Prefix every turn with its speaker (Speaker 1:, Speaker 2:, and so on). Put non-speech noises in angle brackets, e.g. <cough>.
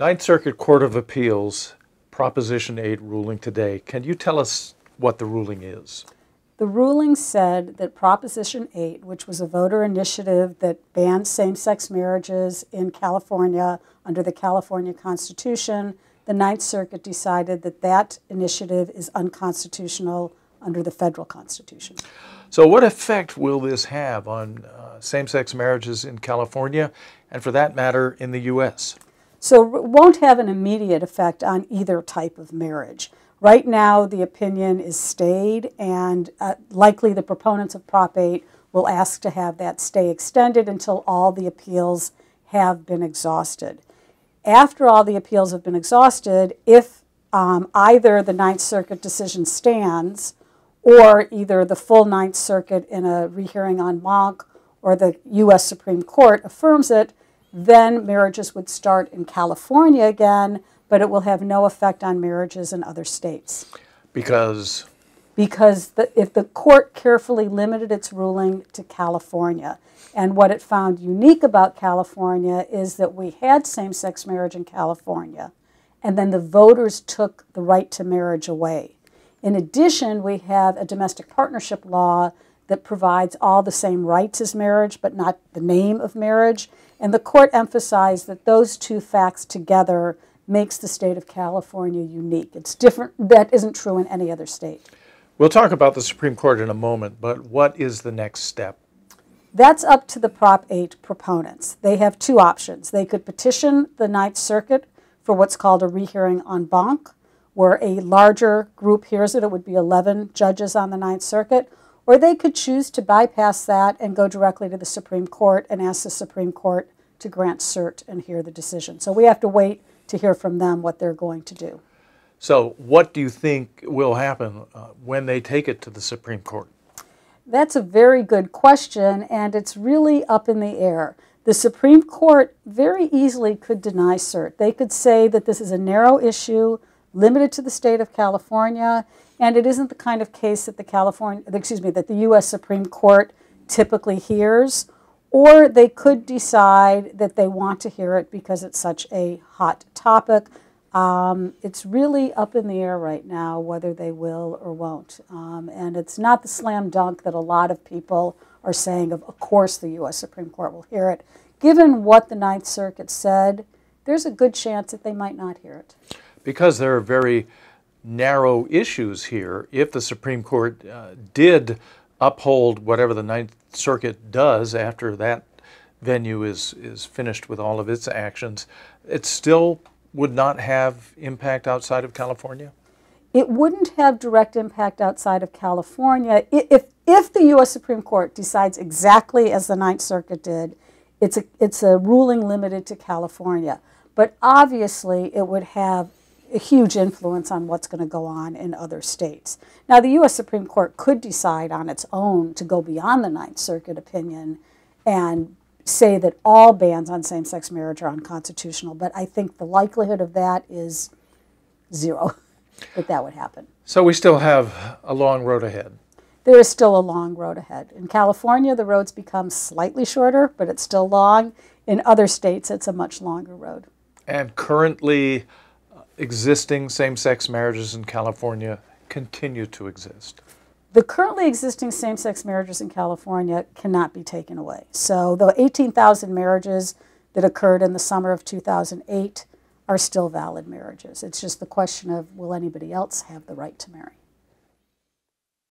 Speaker 1: Ninth Circuit Court of Appeals, Proposition 8 ruling today. Can you tell us what the ruling is?
Speaker 2: The ruling said that Proposition 8, which was a voter initiative that banned same sex marriages in California under the California Constitution, the Ninth Circuit decided that that initiative is unconstitutional under the federal Constitution.
Speaker 1: So, what effect will this have on uh, same sex marriages in California and, for that matter, in the U.S.?
Speaker 2: So it won't have an immediate effect on either type of marriage. Right now, the opinion is stayed, and uh, likely the proponents of Prop 8 will ask to have that stay extended until all the appeals have been exhausted. After all the appeals have been exhausted, if um, either the Ninth Circuit decision stands or either the full Ninth Circuit in a rehearing en banc or the U.S. Supreme Court affirms it, then marriages would start in California again, but it will have no effect on marriages in other states.
Speaker 1: Because?
Speaker 2: Because the, if the court carefully limited its ruling to California, and what it found unique about California is that we had same sex marriage in California, and then the voters took the right to marriage away. In addition, we have a domestic partnership law that provides all the same rights as marriage, but not the name of marriage. And the court emphasized that those two facts together makes the state of California unique. It's different, that isn't true in any other state.
Speaker 1: We'll talk about the Supreme Court in a moment, but what is the next step?
Speaker 2: That's up to the Prop 8 proponents. They have two options. They could petition the Ninth Circuit for what's called a rehearing en banc, where a larger group hears it. It would be 11 judges on the Ninth Circuit or they could choose to bypass that and go directly to the Supreme Court and ask the Supreme Court to grant cert and hear the decision. So we have to wait to hear from them what they're going to do.
Speaker 1: So, what do you think will happen uh, when they take it to the Supreme Court?
Speaker 2: That's a very good question, and it's really up in the air. The Supreme Court very easily could deny cert. They could say that this is a narrow issue limited to the state of California and it isn't the kind of case that the California, excuse me, that the U.S. Supreme Court typically hears, or they could decide that they want to hear it because it's such a hot topic. Um, it's really up in the air right now whether they will or won't. Um, and it's not the slam dunk that a lot of people are saying of, of course the U.S. Supreme Court will hear it. Given what the Ninth Circuit said, there's a good chance that they might not hear it.
Speaker 1: Because there are very narrow issues here. If the Supreme Court uh, did uphold whatever the Ninth Circuit does after that venue is, is finished with all of its actions, it still would not have impact outside of California?
Speaker 2: It wouldn't have direct impact outside of California. If, if the U.S. Supreme Court decides exactly as the Ninth Circuit did, it's a, it's a ruling limited to California. But obviously, it would have a huge influence on what's going to go on in other states. Now, the U.S. Supreme Court could decide on its own to go beyond the Ninth Circuit opinion and say that all bans on same sex marriage are unconstitutional, but I think the likelihood of that is zero <laughs> that that would happen.
Speaker 1: So we still have a long road ahead.
Speaker 2: There is still a long road ahead. In California, the roads become slightly shorter, but it's still long. In other states, it's a much longer road.
Speaker 1: And currently, existing same-sex marriages in California continue to exist?
Speaker 2: The currently existing same-sex marriages in California cannot be taken away. So the 18,000 marriages that occurred in the summer of 2008 are still valid marriages. It's just the question of will anybody else have the right to marry?